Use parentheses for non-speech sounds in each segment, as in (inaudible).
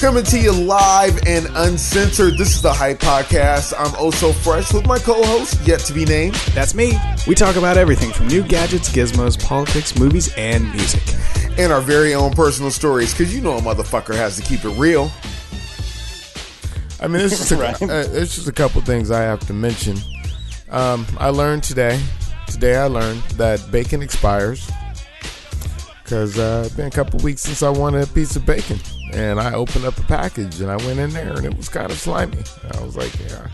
Coming to you live and uncensored. This is the Hype Podcast. I'm oh so fresh with my co-host, yet to be named. That's me. We talk about everything from new gadgets, gizmos, politics, movies, and music. And our very own personal stories, because you know a motherfucker has to keep it real. I mean, it's just a, Right. uh, it's just a couple things I have to mention. Um, I learned today. Today I learned that bacon expires because uh, it's been a couple weeks since I wanted a piece of bacon, and I opened up the package and I went in there and it was kind of slimy. I was like, yeah,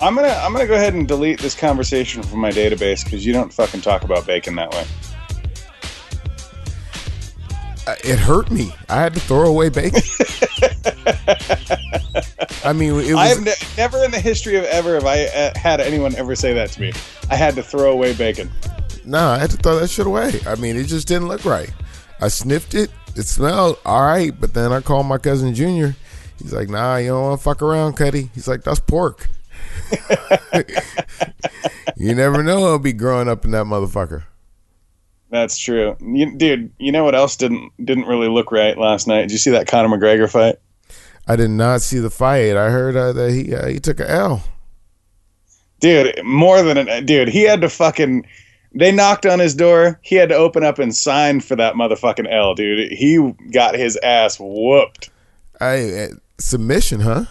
I'm gonna I'm gonna go ahead and delete this conversation from my database because you don't fucking talk about bacon that way. Uh, it hurt me. I had to throw away bacon. (laughs) I mean, it was. I have ne- never in the history of ever have I uh, had anyone ever say that to me. I had to throw away bacon. No, I had to throw that shit away. I mean, it just didn't look right. I sniffed it. It smelled all right, but then I called my cousin Junior. He's like, "Nah, you don't want to fuck around, Cuddy." He's like, "That's pork." (laughs) you never know I'll be growing up in that motherfucker. That's true, you, dude. You know what else didn't didn't really look right last night? Did you see that Conor McGregor fight? I did not see the fight. I heard uh, that he uh, he took a L. Dude, more than an dude, he had to fucking. They knocked on his door. He had to open up and sign for that motherfucking L, dude. He got his ass whooped. I uh, submission, huh?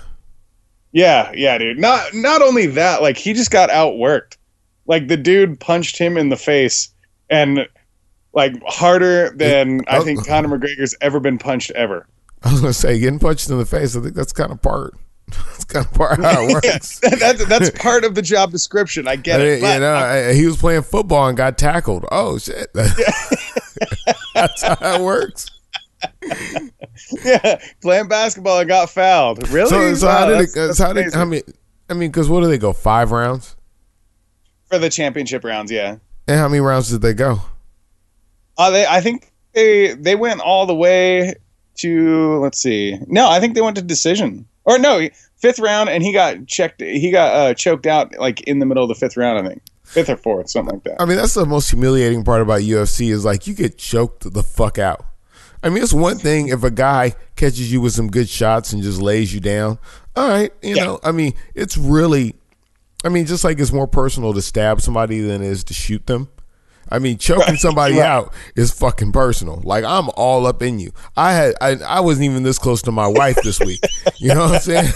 Yeah, yeah, dude. Not not only that, like he just got outworked. Like the dude punched him in the face and like harder than I Oh. think Conor McGregor's ever been punched ever. I was gonna say getting punched in the face. I think that's kind of part. (laughs) That's kind of part how it (laughs) works. that's that's part of the job description. I get I it. mean, you know, I, he was playing football and got tackled. Oh shit! (laughs) That's how it works. yeah, playing basketball and got fouled. Really? So, so Wow, how did it? that's So how did? How many? I mean, because what do they go? Five rounds? for the championship rounds? Yeah. And how many rounds did they go? Uh, they, I think they they went all the way to let's see. No, I think they went to decision. Or no, fifth round, and he got checked. He got uh, choked out like in the middle of the fifth round. I think fifth or fourth, something like that. I mean, that's the most humiliating part about UFC is like you get choked the fuck out. I mean, it's one thing if a guy catches you with some good shots and just lays you down. All right, you Yeah. know, I mean, it's really, I mean, just like it's more personal to stab somebody than it is to shoot them. I mean, choking somebody Right. out is fucking personal. Like I'm all up in you. I had, I, I wasn't even this close to my wife this week. You know what I'm saying?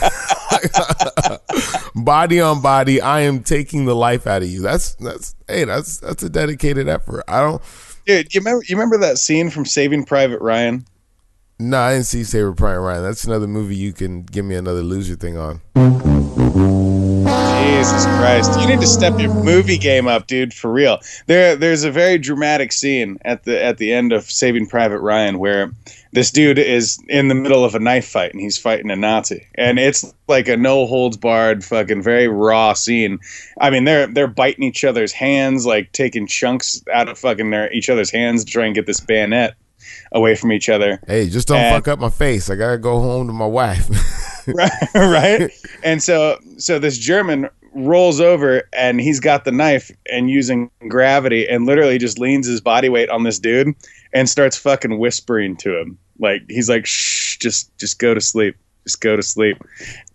(laughs) body on body, I am taking the life out of you. That's that's hey, that's that's a dedicated effort. I don't. Dude, you remember you remember that scene from Saving Private Ryan? No, I didn't see Saving Private Ryan. That's another movie you can give me another loser thing on. Jesus Christ! You need to step your movie game up, dude, for real. There, there's a very dramatic scene at the at the end of Saving Private Ryan where this dude is in the middle of a knife fight and he's fighting a Nazi, and it's like a no holds barred, fucking very raw scene. I mean, they're they're biting each other's hands, like taking chunks out of fucking their each other's hands to try and get this bayonet away from each other. Hey, just don't And- fuck up my face. I gotta go home to my wife. (laughs) (laughs) right right and so so this german rolls over and he's got the knife and using gravity and literally just leans his body weight on this dude and starts fucking whispering to him. Like he's like shh just just go to sleep. Just go to sleep.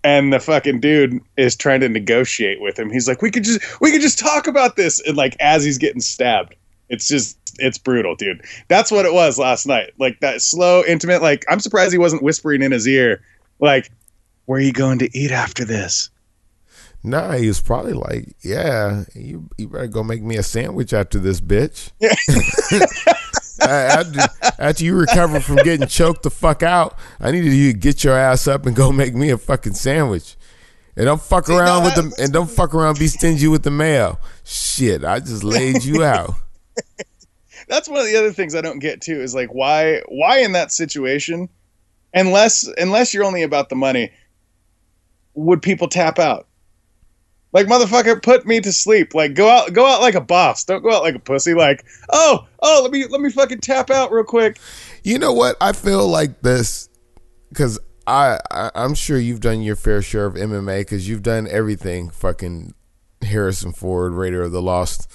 And the fucking dude is trying to negotiate with him. He's like we could just we could just talk about this. And like as he's getting stabbed it's just it's brutal dude. That's what it was last night. Like that slow intimate like i'm surprised he wasn't whispering in his ear like where are you going to eat after this? Nah, he was probably like, "Yeah, you you better go make me a sandwich after this, bitch." (laughs) (laughs) after, after you recover from getting choked the fuck out, I needed you to get your ass up and go make me a fucking sandwich. And don't fuck around with the and don't fuck around be stingy with the mayo. Shit, I just laid you (laughs) out. That's one of the other things I don't get too is like why why in that situation, unless unless you're only about the money, would people tap out? Like motherfucker, put me to sleep. Like go out go out like a boss. Don't go out like a pussy. Like oh oh let me let me fucking tap out real quick. You know what? I feel like this because I, I I'm sure you've done your fair share of MMA because you've done everything. Fucking Harrison Ford, Raider of the Lost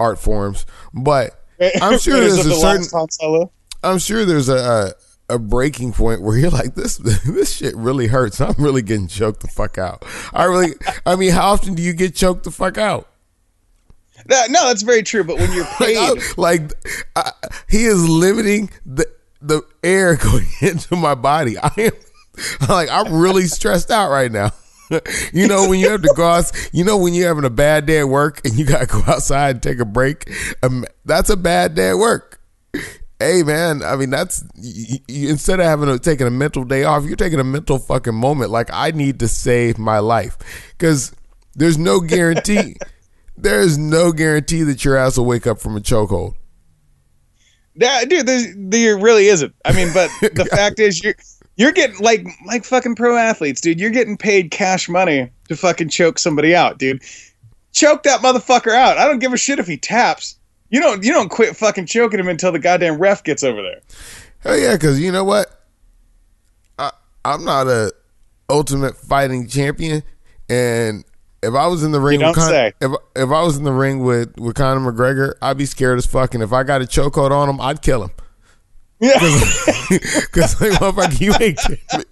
art forms, but (laughs) I'm sure there's a certain Lost Han Solo. I'm sure there's a, a breaking point where you're like, this (laughs) this shit really hurts. I'm really getting choked the fuck out. I really, I mean, how often do you get choked the fuck out? That, no, that's very true. But when you're (laughs) Like, paid, like I, he is limiting the the air (laughs) going into my body. I am like I'm really stressed out right now. You know when you have to go out, you know when you're having a bad day at work and you gotta go outside and take a break. Um, that's a bad day at work. Hey man, I mean that's you, you, instead of having a, taking a mental day off, you're taking a mental fucking moment. Like I need to save my life because there's no guarantee. (laughs) there is no guarantee that your ass will wake up from a chokehold. that, dude, there's, there really isn't. I mean, but (laughs) the fact is, you're you're getting like like fucking pro athletes, dude. You're getting paid cash money to fucking choke somebody out, dude. Choke that motherfucker out. I don't give a shit if he taps. You don't you don't quit fucking choking him until the goddamn ref gets over there. Hell yeah, because you know what? I, I'm not a ultimate fighting champion, and if I was in the ring, with Con- if if I was in the ring with with Conor McGregor, I'd be scared as fucking. If I got a chokehold on him, I'd kill him. Yeah. Because (laughs) like, motherfucker, you ain't getting,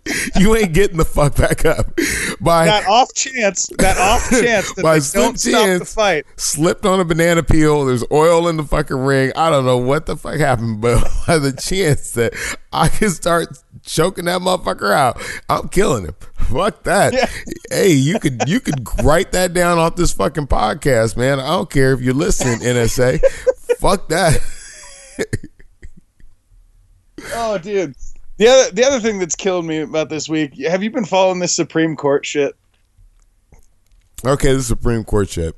you ain't getting the fuck back up by that off chance, that off (laughs) chance that By they don't stop the chance. fight. slipped on a banana peel. There's oil in the fucking ring. I don't know what the fuck happened, but (laughs) by the chance that I can start choking that motherfucker out, I'm killing him. Fuck that. Yeah. Hey, you could you could write that down off this fucking podcast, man. I don't care if you're listening, NSA. Fuck that. Oh, dude. The other the other thing that's killed me about this week. Have you been following this Supreme Court shit? Okay, the Supreme Court shit.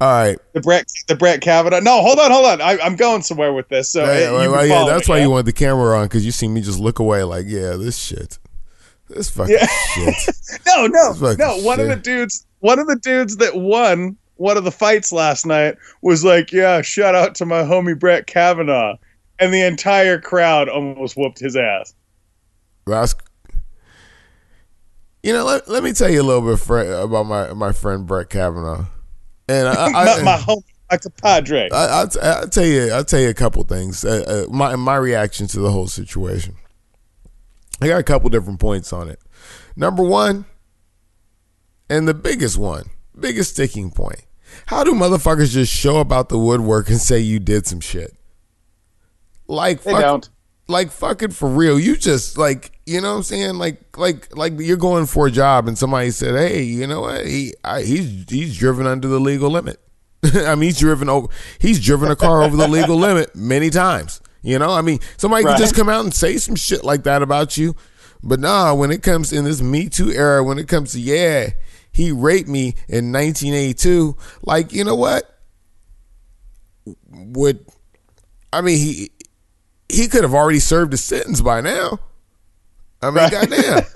All right. The Brett the Brett Kavanaugh. No, hold on, hold on. I, I'm going somewhere with this. So Yeah, uh, yeah, that's it, why yeah? you want the camera on because you see me just look away like, yeah, this shit. This fucking Yeah. shit. (laughs) No, no, no. One of the dudes, one of the dudes that won one of the fights last night was like, "Yeah, shout out to my homie Brett Kavanaugh," and the entire crowd almost whooped his ass. That's, you know, let, let me tell you a little bit fr- about my my friend Brett Kavanaugh, and I, I, my homie, my compadre. I, I'll, t- I'll tell you, I'll tell you a couple things. Uh, uh, my my reaction to the whole situation. I got a couple different points on it. Number one, and the biggest one, biggest sticking point. How do motherfuckers just show up out the woodwork and say you did some shit? Like they fuck- don't. like fucking for real. You just like you know what I'm saying like like like you're going for a job and somebody said, "Hey, you know what? He I, he's he's driven under the legal limit." (laughs) I mean, he's driven over he's driven a car over the legal (laughs) limit many times. You know, I mean, somebody Right. could just come out and say some shit like that about you. But nah, when it comes in this Me Too era, when it comes to yeah, he raped me in 1982, like you know what? Would I mean he he could have already served his sentence by now. I mean, goddamn. (laughs)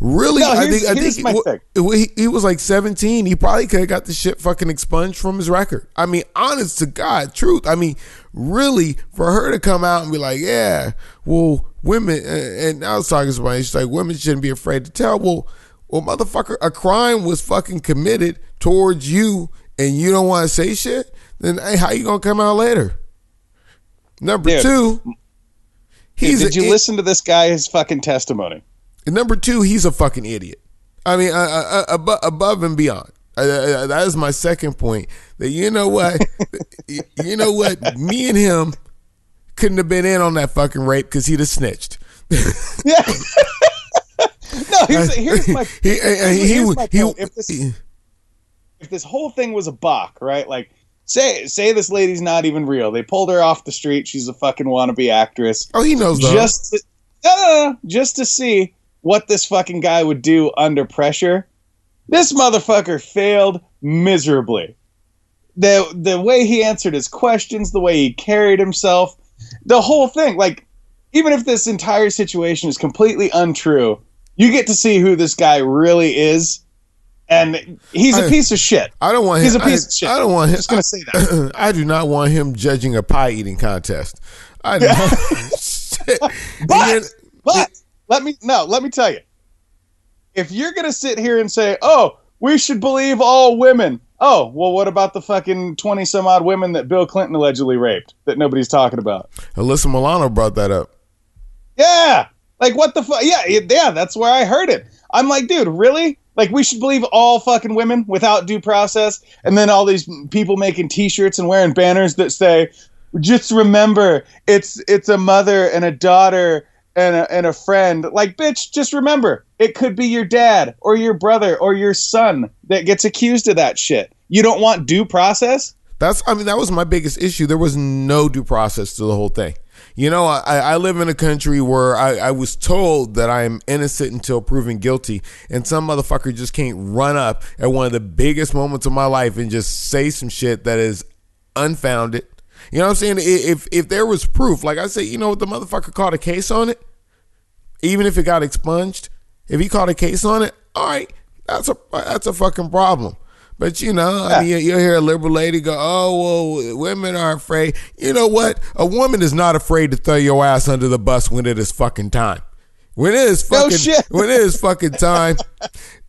Really, No, I think I think thing. he, he was like 17. He probably could have got the shit fucking expunged from his record. I mean, honest to God, truth. I mean, really, for her to come out and be like, yeah, well, women, and I was talking to somebody, she's like, women shouldn't be afraid to tell. Well, well, motherfucker, a crime was fucking committed towards you, and you don't want to say shit. Then, hey, how you gonna come out later? Number Dude. two, he's Did a- you listen to this guy's fucking testimony? and number two, he's a fucking idiot. I mean, uh, uh, above, above and beyond. Uh, uh, that is my second point. That you know what, (laughs) you know what, me and him couldn't have been in on that fucking rape because he'd have snitched. Yeah. (laughs) no, here's, here's my he, (laughs) uh, he, he, my he. If this- if this whole thing was a bok, right? Like, say say this lady's not even real. They pulled her off the street. She's a fucking wannabe actress. oh, he knows though. Just to, no, just to see what this fucking guy would do under pressure. This motherfucker failed miserably. The the way he answered his questions, the way he carried himself, the whole thing. Like, even if this entire situation is completely untrue, you get to see who this guy really is. And he's a I- piece of shit. I don't want him. He's a piece I, of shit. I don't want I'm him. just gonna say that. (clears throat) I do not want him judging a pie eating contest. I do not. (laughs) (laughs) But, then- but let me no, let me tell you. If you're gonna sit here and say, "Oh, we should believe all women," oh, well, what about the fucking twenty some odd women that Bill Clinton allegedly raped that nobody's talking about? Alyssa Milano brought that up. Yeah. Like what the fuck? Yeah, yeah, that's where I heard it. I'm like, dude, really? Like we should believe all fucking women without due process, and then all these people making T-shirts and wearing banners that say, "Just remember, it's it's a mother and a daughter and a, and a friend." Like, bitch, just remember, it could be your dad or your brother or your son that gets accused of that shit. You don't want due process? That's I mean that was my biggest issue. There was no due process to the whole thing. You know, I, I live in a country where I, I was told that I am innocent until proven guilty, and some motherfucker just can't run up at one of the biggest moments of my life and just say some shit that is unfounded. You know what I'm saying? If if there was proof, like I say, you know what the motherfucker caught a case on it, even if it got expunged, if he caught a case on it, all right, that's a that's a fucking problem. But you know, I mean, you, you hear a liberal lady go, "Oh, well, women are afraid." You know what? A woman is not afraid to throw your ass under the bus when it is fucking time. When it is No fucking shit. when it is fucking time.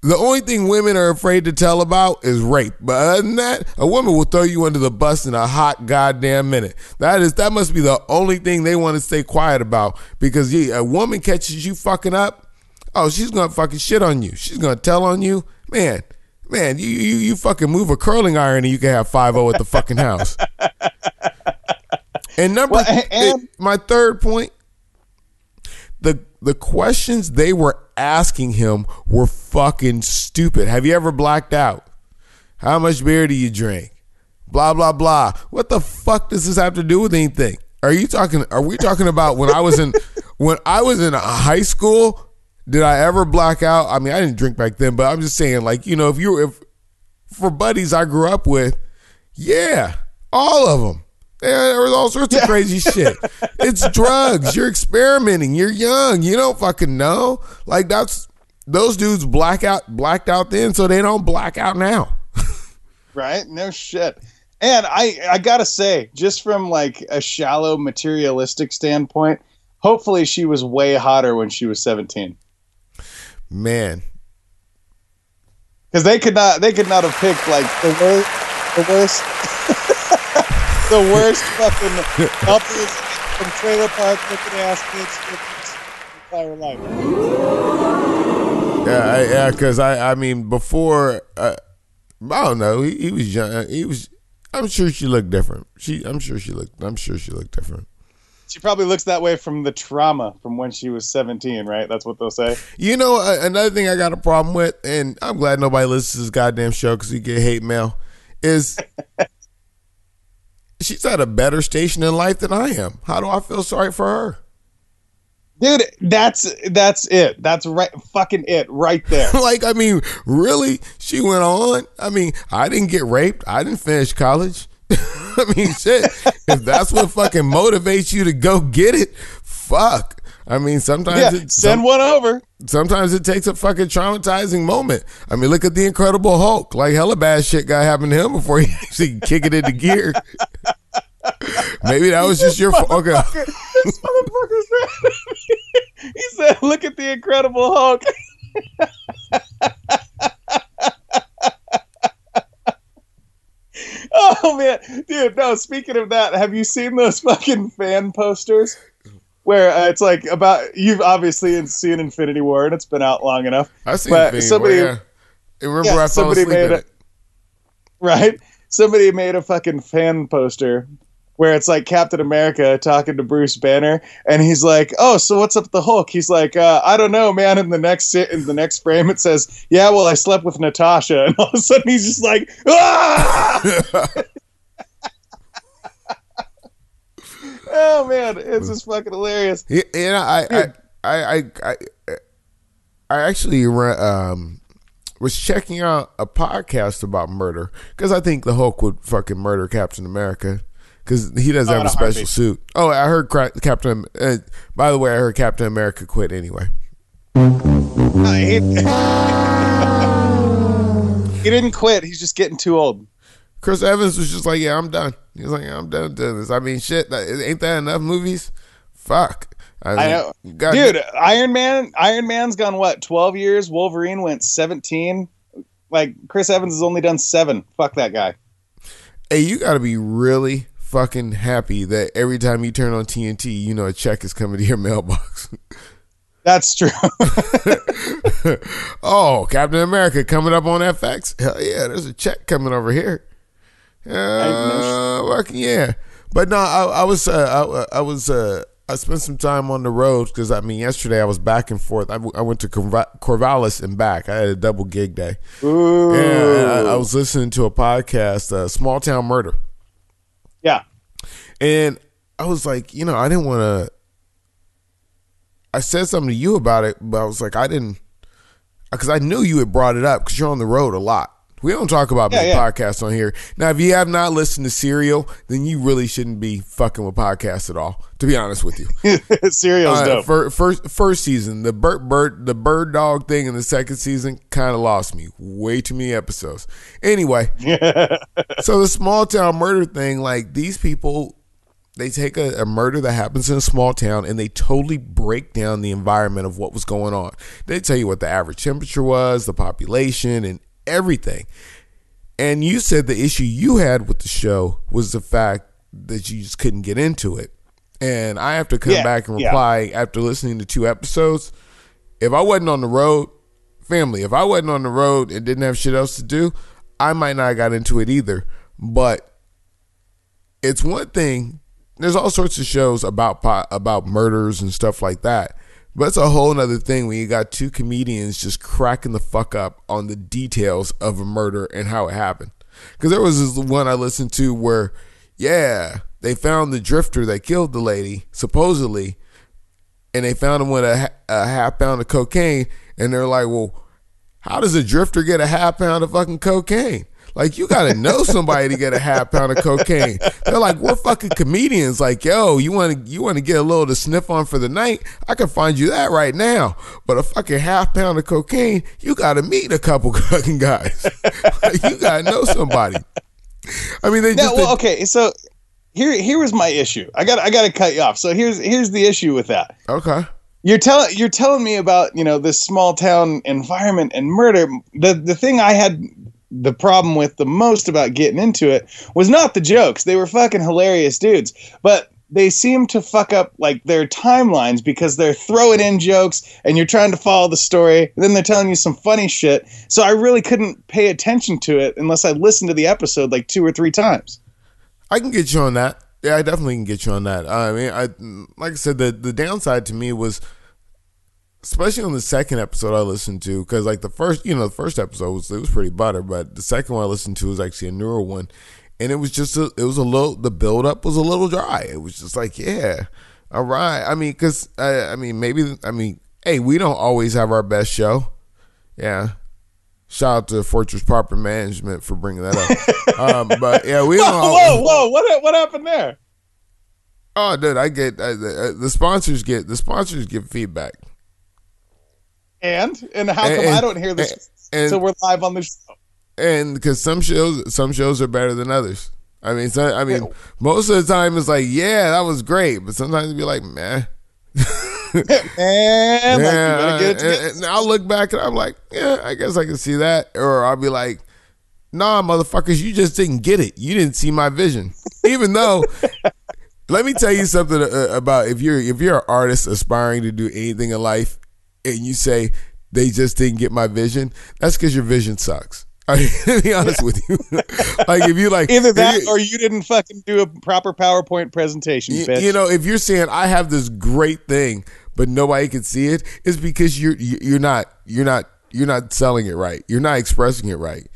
The only thing women are afraid to tell about is rape. But other than that, a woman will throw you under the bus in a hot goddamn minute. That is that must be the only thing they want to stay quiet about because yeah, a woman catches you fucking up. Oh, she's gonna fucking shit on you. She's gonna tell on you, man. Man, you you, you fucking move a curling iron and you can have five zero at the fucking house. And number Well, a- and- my third point, the the questions they were asking him were fucking stupid. Have you ever blacked out? How much beer do you drink? Blah blah blah. What the fuck does this have to do with anything? Are you talking? Are we talking about when I was in (laughs) when I was in a high school? Did I ever black out? I mean, I didn't drink back then, but I'm just saying, like you know, if you if for buddies I grew up with, yeah, all of them. There was all sorts of crazy shit. (laughs) It's drugs. You're experimenting. You're young. You don't fucking know. Like that's those dudes black out blacked out then, so they don't black out now. (laughs) right? No shit. And I I gotta say, just from like a shallow materialistic standpoint, hopefully she was way hotter when she was seventeen. Man, Because they could not they could not have picked like the worst the worst (laughs) the worst fucking (laughs) helpless from trailer park looking ass their entire life. yeah, I, yeah, because I, I mean, before, uh, I don't know. He, he was young. He was. I'm sure she looked different. She, I'm sure she looked. I'm sure she looked different. She probably looks that way from the trauma from when she was seventeen, right? That's what they'll say. You know, uh, another thing I got a problem with, and I'm glad nobody listens to this goddamn show because we get hate mail, is (laughs) she's at a better station in life than I am. How do I feel sorry for her? Dude, that's that's it. That's right fucking it right there. (laughs) like, I mean, really? She went on. I mean, I didn't get raped. I didn't finish college. (laughs) I mean, shit. if that's what fucking motivates you to go get it, fuck. I mean, sometimes yeah, it, send some- one over. sometimes it takes a fucking traumatizing moment. I mean, look at the Incredible Hulk. Like hella bad shit got happened to him before he (laughs) actually kick it into gear. Maybe that was just your fault. Okay. this motherfucker said, (laughs) he said, "Look at the Incredible Hulk." Oh man, dude! No, speaking of that, have you seen those (laughs) fucking fan posters where uh, it's like about? You've obviously seen Infinity War, and it's been out long enough, I see But the somebody- yeah. Remember, Yeah, I fell somebody asleep made a- it. right? Somebody made a fucking fan poster where it's like Captain America talking to Bruce Banner, and he's like, "Oh, so what's up with the Hulk?" He's like, uh, "I don't know, man." In the next sit, in the next frame, it says, "Yeah, well, I slept with Natasha," (laughs) and all of a sudden he's just like, "Ah!" (laughs) oh man, it's just fucking hilarious. Yeah, and I, I, I, I, I, I actually um, was checking out a podcast about murder because I think the Hulk would fucking murder Captain America because he doesn't Oh, have a special heartbeat. suit. Oh, I heard Cra- Captain. Uh, by the way, I heard Captain America quit anyway. I he didn't quit. He's just getting too old. Chris Evans was just like, "Yeah, I'm done." He was like, yeah, "I'm done doing this." I mean, shit, ain't that enough movies? Fuck. I mean, know, God- dude. Iron Man, Iron Man's gone what twelve years. Wolverine went seventeen. Like Chris Evans has only done seven. Fuck that guy. Hey, you got to be really fucking happy that every time you turn on TNT, you know a check is coming to your (laughs) mailbox. That's true. (laughs) oh, Captain America coming up on FX. Hell yeah, there's a check coming over here. Uh, fucking yeah. But no, I, I was, uh, I, I was, uh, I spent some time on the road because I mean, yesterday I was back and forth. I, w- I went to Corv- Corvallis and back. I had a double gig day. Ooh. And I, I was listening to a podcast, uh, Small Town Murder. Yeah. And I was like, you know, I didn't want to. I said something to you about it, but I was like, I didn't, because I knew you had brought it up because you're on the road a lot. We don't talk about Yeah, big yeah. podcasts on here. Now, if you have not listened to Serial, then you really shouldn't be fucking with podcasts at all. To be honest with you, (laughs) Serial's Uh, dope. fir- first first season, the bird bird the Bergdahl thing in the second season kind of lost me. Way too many episodes. Anyway, (laughs) so the small town murder thing, like these people, they take a, a murder that happens in a small town and they totally break down the environment of what was going on. They tell you what the average temperature was, the population, and everything. And you said the issue you had with the show was the fact that you just couldn't get into it. And I have to come Yeah, back and yeah. reply after listening to two episodes. If I wasn't on the road, family, if I wasn't on the road and didn't have shit else to do, I might not have got into it either. But it's one thing. There's all sorts of shows about about murders and stuff like that. But it's a whole other thing when you got two comedians just cracking the fuck up on the details of a murder and how it happened. Because there was this one I listened to where, yeah, they found the drifter that killed the lady, supposedly, and they found him with a, a half pound of cocaine. And they're like, well, how does a drifter get a half pound of fucking cocaine? Like you gotta know somebody to get a half pound of cocaine. They're like, we're fucking comedians. Like, yo, you want to you want to get a little to sniff on for the night? I can find you that right now. But a fucking half pound of cocaine, you gotta meet a couple (laughs) fucking guys. you gotta know somebody. I mean, they No, just well, okay. So here, here was my issue. I got, I got to cut you off. So here's, here's the issue with that. okay. You're telling, you're telling me about, you know, this small town environment and murder. The, the thing I had the problem with the most about getting into it was not the jokes. They were fucking hilarious dudes, but they seem to fuck up like their timelines because they're throwing in jokes and you're trying to follow the story. And then they're telling you some funny shit. So I really couldn't pay attention to it unless I listened to the episode like two or three times. I can get you on that. Yeah, I definitely can get you on that. I mean, I like I said, the the downside to me was, especially on the second episode I listened to, because like the first, you know, the first episode was it was pretty butter, but the second one I listened to was actually a newer one, and it was just a, it was a little the build up was a little dry. It was just like, yeah, all right. I mean, because I, I mean, maybe I mean, hey, we don't always have our best show. Yeah. Shout out to Fortress Property Management for bringing that up. (laughs) um, but yeah, we don't. Whoa, always- whoa, whoa! What what happened there? Oh, dude, I get uh, the, uh, the sponsors get the sponsors give feedback. And and how come And- I don't hear this and- until we're live on the show? and because some shows some shows are better than others. I mean, so, I mean, most of the time it's like, yeah, that was great, but sometimes it'd be like, (laughs) man, like, you get it and, and I'll look back and I'm like, yeah, I guess I can see that, or I'll be like, nah, motherfuckers, you just didn't get it. You didn't see my vision, even though. (laughs) Let me tell you something uh, about if you're if you're an artist aspiring to do anything in life, and you say they just didn't get my vision, that's because your vision sucks. (laughs) I mean, to be honest with you, (laughs) like if you like Either that you- or you didn't fucking do a proper PowerPoint presentation, you, bitch. you know, if you're saying I have this great thing, but nobody can see it, it's because you're you're not you're not you're not selling it right. You're not expressing it right.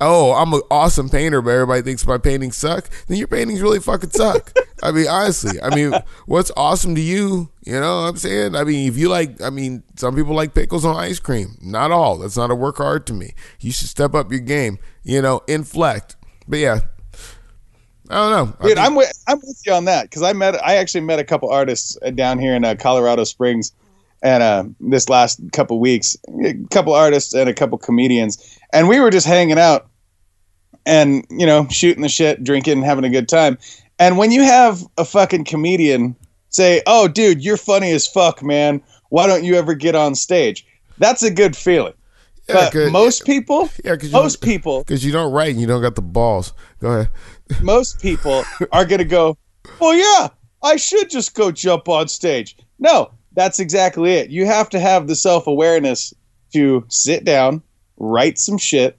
Oh, I'm an awesome painter, but everybody thinks my paintings suck. Then your paintings really fucking suck. I mean, honestly, I mean, what's awesome to you? You know what I'm saying? I mean, if you like, I mean, some people like pickles on ice cream. Not all. That's not a work hard to me. You should step up your game. You know, inflect. But yeah, I don't know. I Dude, think- I'm with I'm with you on that because I met I actually met a couple artists uh, down here in uh, Colorado Springs, and uh, this last couple weeks, a couple artists and a couple comedians, and we were just hanging out, and you know shooting the shit, drinking, having a good time, and when you have a fucking comedian say, "Oh, dude, you're funny as fuck, man. Why don't you ever get on stage?" That's a good feeling. but 'cause- most people, Yeah, because most people, because you don't write and you don't got the balls. Go ahead. (laughs) most people are going to go, well, yeah, I should just go jump on stage. No, that's exactly it. You have to have the self awareness to sit down, write some shit,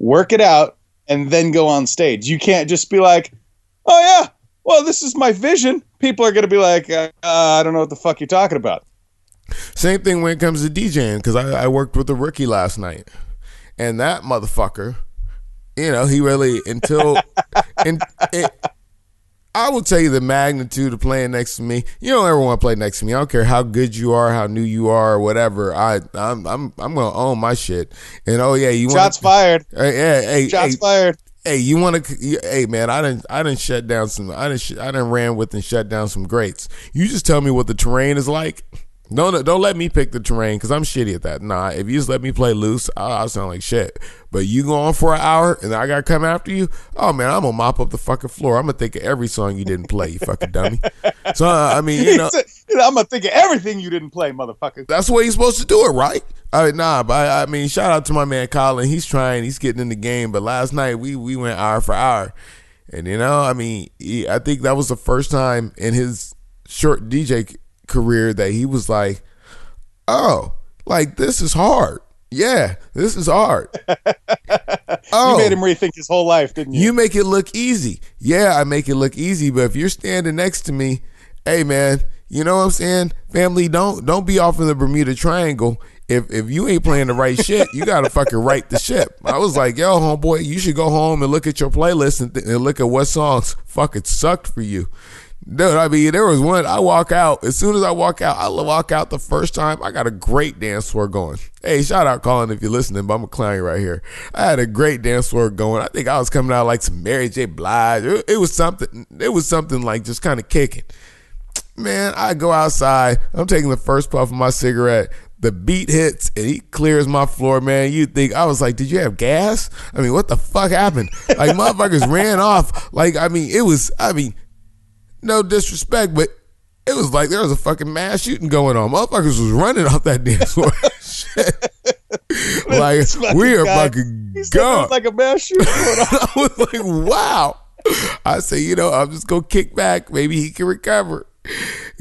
work it out, and then go on stage. You can't just be like, oh, yeah, well, this is my vision. People are going to be like, uh, I don't know what the fuck you're talking about. Same thing when it comes to DJing because I, I worked with a rookie last night, and that motherfucker, you know, he really until (laughs) and it, I will tell you the magnitude of playing next to me. You don't ever want to play next to me. I don't care how good you are, how new you are, or whatever. I I'm I'm I'm gonna own my shit. And oh yeah, you want Shots fired. Hey, hey, hey, Shots hey, fired. hey, you want to? Hey, man, I didn't, I didn't shut down some, I didn't, sh- I didn't ran with and shut down some greats. You just tell me what the terrain is like. Don't, don't let me pick the terrain because I'm shitty at that. Nah, if you just let me play loose, I'll, I'll sound like shit. But you go on for an hour and I gotta come after you. Oh man, I'm gonna mop up the fucking floor. I'm gonna think of every song you didn't play, you fucking dummy. (laughs) So uh, I mean, you know, I'm to think of everything you didn't play, motherfucker. that's the way you're supposed to do it, right? I mean, nah, but I, I mean, shout out to my man Colin. He's trying. He's getting in the game. But last night we we went hour for hour, and you know, I mean, he, I think that was the first time in his short DJ career that he was like, "Oh, like this is hard. Yeah, this is hard." (laughs) oh, You made him rethink his whole life, didn't you? you make it look easy. Yeah, I make it look easy, but if you're standing next to me, hey man, you know what I'm saying? Family, don't don't be off in the Bermuda Triangle. If if you ain't playing the right shit, you gotta fucking right the ship. I was like, yo, homeboy, you should go home and look at your playlist and, th- and look at what songs fucking sucked for you. Dude, I mean, there was one. I walk out as soon as I walk out. I walk out the first time. I got a great dance floor going. Hey, shout out Colin if you're listening, but I'm a clown right here. I had a great dance floor going. I think I was coming out like some Mary J. Blige. It, it was something. It was something like just kind of kicking. Man, I go outside. I'm taking the first puff of my cigarette. The beat hits and he clears my floor, man. You think I was like, did you have gas? I mean, what the fuck happened? Like (laughs) motherfuckers ran off. Like, I mean, it was. I mean, no disrespect, but it was like there was a fucking mass shooting going on. Motherfuckers was running off that dance floor. (laughs) (laughs) Like we are guy, fucking He said there gone. like a mass shooting going on. (laughs) I was like, wow. I say, you know, I'm just gonna kick back. Maybe he can recover.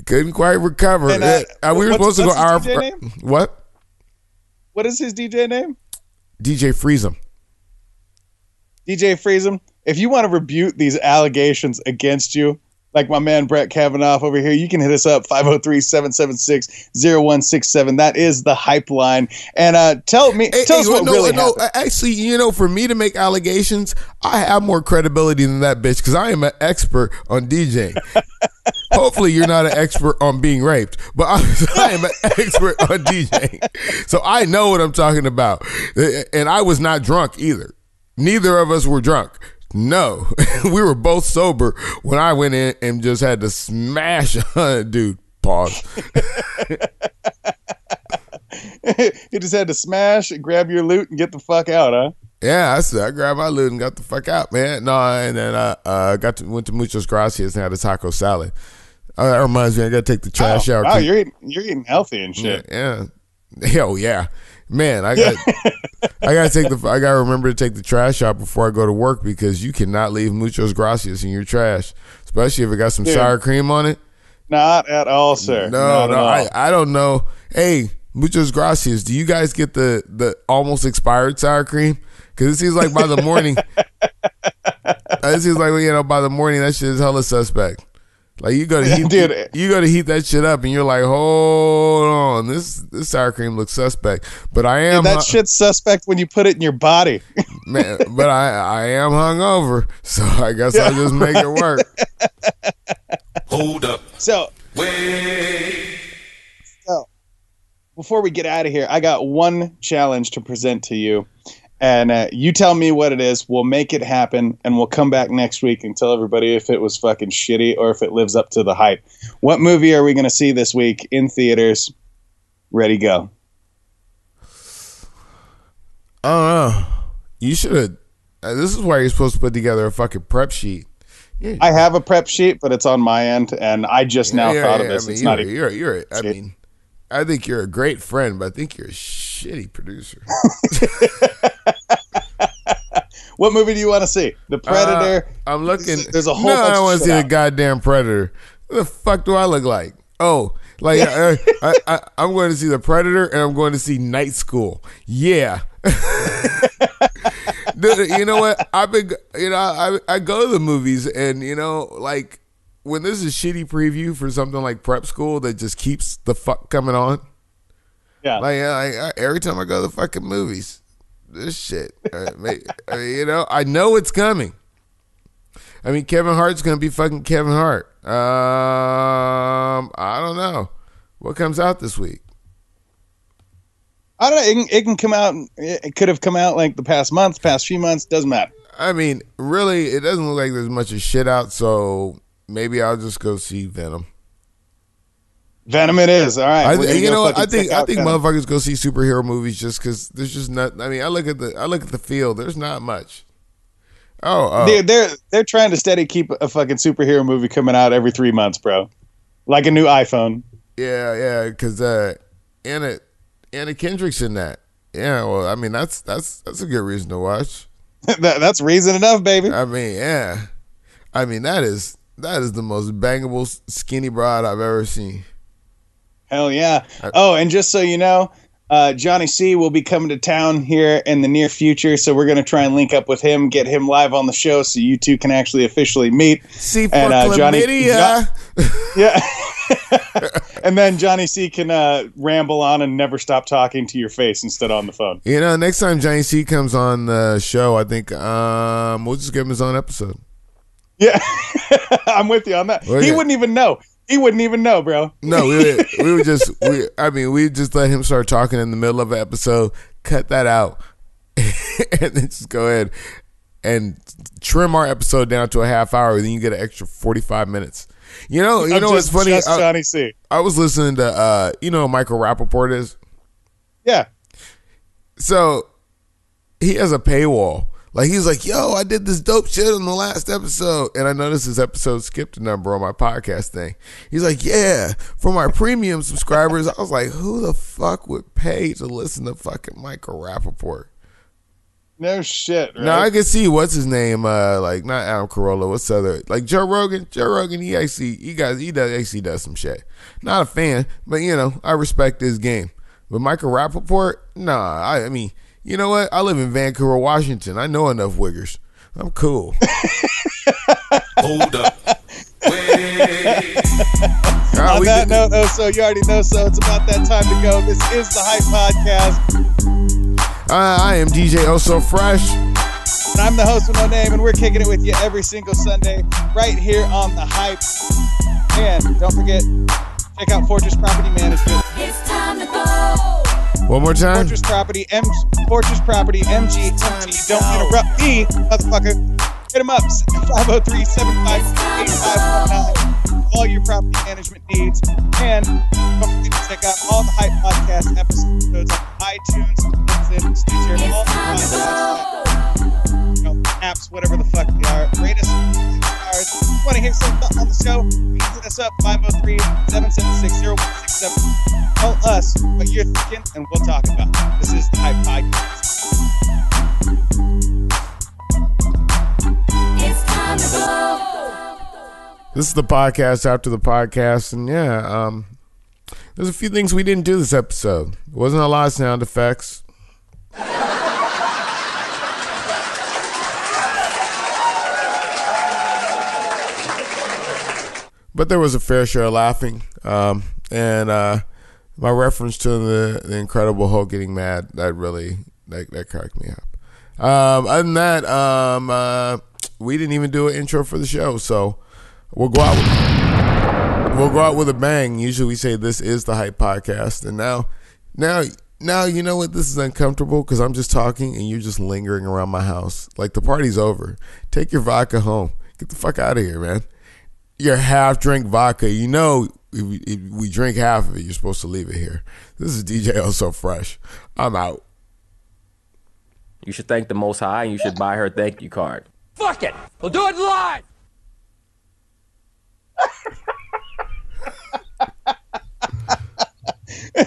Couldn't quite recover. And, uh, Uh, we were supposed to go what's his hour. DJ for- name? What? What is his DJ name? DJ Freeze him. DJ Freezem. If you want to rebuke these allegations against you, like my man Brett Kavanaugh over here, you can hit us up 503-776-0167. That is the hype line. And uh, tell me Hey, tell hey, us what no, really no, happened. actually, you know, for me to make allegations, I have more credibility than that bitch because I am an expert on DJing. (laughs) Hopefully, you're not an expert on being raped, but I, (laughs) I am an expert on DJing, so I know what I'm talking about. And I was not drunk either. Neither of us were drunk. No, (laughs) we were both sober when I went in and just had to smash a dude. Pause. (laughs) (laughs) you just had to smash, and grab your loot, and get the fuck out, huh? Yeah, I said I grabbed my loot and got the fuck out, man. No, and then I uh, got to went to Muchos Gracias and had a taco salad. Uh, that reminds me, I got to take the trash oh, out. 'cause- you're eating, you're eating healthy and yeah, shit. yeah. Hell yeah, man! I got (laughs) I got to take the I got to remember to take the trash out before I go to work because you cannot leave Muchos Gracias in your trash, especially if it got some Dude. sour cream on it. Not at all, sir. No, Not no. I, I don't know. Hey, muchos gracias. Do you guys get the the almost expired sour cream? Because it seems like by the morning, (laughs) it seems like you know by the morning that shit is hella suspect. Like you go to (laughs) heat, Dude. you go to heat that shit up, and you're like, hold on, this this sour cream looks suspect. But I am that hu- shit's suspect when you put it in your body. (laughs) man, but I I am hungover, (laughs) so I guess I'll just make it work. Hold up. so Wait. So, before we get out of here, I got one challenge to present to you. And uh, you tell me what it is. We'll make it happen. And we'll come back next week and tell everybody if it was fucking shitty or if it lives up to the hype. What movie are we going to see this week in theaters? Ready, go. I don't know. You should have. Uh, this is why you're supposed to put together a fucking prep sheet. Yeah. I have a prep sheet, but it's on my end. And I just now Yeah, thought yeah, of this. I mean, it's you're, not even. you're, you're, I mean, I think you're a great friend, but I think you're a shitty producer. (laughs) What movie do you want to see? The Predator. Uh, I'm looking. There's a whole No, I want to see the goddamn Predator. What the fuck do I look like? Oh, like I, I, I, I'm going to see the Predator, and I'm going to see Night School. Yeah. (laughs) Dude, you know what? I've been, you know, I I go to the movies, and you know, like when there's a shitty preview for something like Prep School that just keeps the fuck coming on. yeah. Like, uh, like uh, every time I go to the fucking movies, this shit. I mean, you know, I know it's coming. I mean, Kevin Hart's gonna be fucking Kevin Hart. Um, I don't know what comes out this week. I don't know. It can, it can come out. It could have come out like the past month, past few months. Doesn't matter. I mean, really, it doesn't look like there's much of shit out. So maybe I'll just go see Venom. Venom. It is. All right. I, we're th- gonna you know what? I think I think Venom. motherfuckers go see superhero movies just because there's just not. I mean, I look at the I look at the field. There's not much. Oh, oh. They're, they're they're trying to steady keep a fucking superhero movie coming out every three months, bro. Like a new iPhone. Yeah, yeah, because uh, Anna Anna Kendrick's in that. Yeah, well, I mean that's that's that's a good reason to watch. (laughs) that, that's reason enough, baby. I mean, yeah, I mean that is that is the most bangable skinny broad I've ever seen. Hell yeah. Oh, and just so you know, uh, Johnny C will be coming to town here in the near future, so we're gonna try and link up with him, get him live on the show, so you two can actually officially meet. See for And, uh, Johnny- chlamydia. (laughs) Yeah. (laughs) and then Johnny C can uh, ramble on and never stop talking to your face instead on the phone. You know, next time Johnny C comes on the show, I think um we'll just give him his own episode. Yeah, (laughs) I'm with you on that. Well, he yeah. wouldn't even know. He wouldn't even know, bro. No, we would, we would just (laughs) we I mean we just let him start talking in the middle of an episode, cut that out, (laughs) and then just go ahead and trim our episode down to a half hour. Then you get an extra forty five minutes. You know, you I'm know what's funny? Just I, Johnny C. I was listening to uh, you know, Michael Rapaport is. Yeah. So he has a paywall. Like he's like, yo, I did this dope shit on the last episode, and I noticed this episode skipped a number on my podcast thing. He's like, yeah, for my premium subscribers. I was like, who the fuck would pay to listen to fucking Michael Rapaport? No shit. Right? Now I can see what's his name, uh, like not Adam Carolla, what's the other like Joe Rogan. Joe Rogan, he actually he guys he does actually does some shit. Not a fan, but you know I respect his game. But Michael Rapaport, nah. I, I mean, you know what? I live in Vancouver, Washington. I know enough wiggers. I'm cool. (laughs) Hold up. Wait. All right, on we that note, oh, so you already know, so it's about that time to go. This is the Hype Podcast. uh, I am DJ Oso Fresh. And I'm the host with no name, and we're kicking it with you every single Sunday right here on the Hype. And don't forget, check out Fortress Property Management. It's time to go. One more time. Fortress Property, M- Fortress Property, MG. Don't interrupt me, motherfucker. Hit them up, 503 8519 all your property management needs. And don't forget to check out all the Hype Podcast episodes on iTunes, LinkedIn, Stitcher, all the podcasts, you know, apps, whatever the fuck they are. Rate us five. If you want to hear something on the show, please hit us up 503 776 0167. Tell us what you're thinking, and we'll talk about it. This is the Hype Podcast. It's time to go. This is the podcast after the podcast, and yeah, um, there's a few things we didn't do this episode. It wasn't a lot of sound effects. But there was a fair share of laughing, um, and uh, my reference to the, the Incredible Hulk getting mad that really that, that cracked me up. Um, other than that, um, uh, we didn't even do an intro for the show, so we'll go out. With, we'll go out with a bang. Usually, we say this is the hype podcast, and now, now, now, you know what? This is uncomfortable because I'm just talking and you're just lingering around my house. Like the party's over. Take your vodka home. Get the fuck out of here, man your half drink vodka, you know if we, if we drink half of it, you're supposed to leave it here. This is DJ Oso Fresh. I'm out. You should thank the Most High, and you should buy her thank you card. Fuck it. We'll do it live.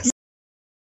(laughs) (laughs)